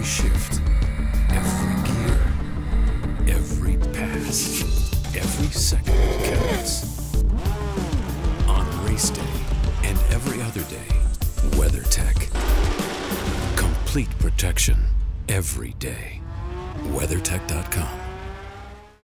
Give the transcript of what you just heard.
every shift, every gear, every pass, every second counts. On race day and every other day, WeatherTech. Complete protection every day. WeatherTech.com.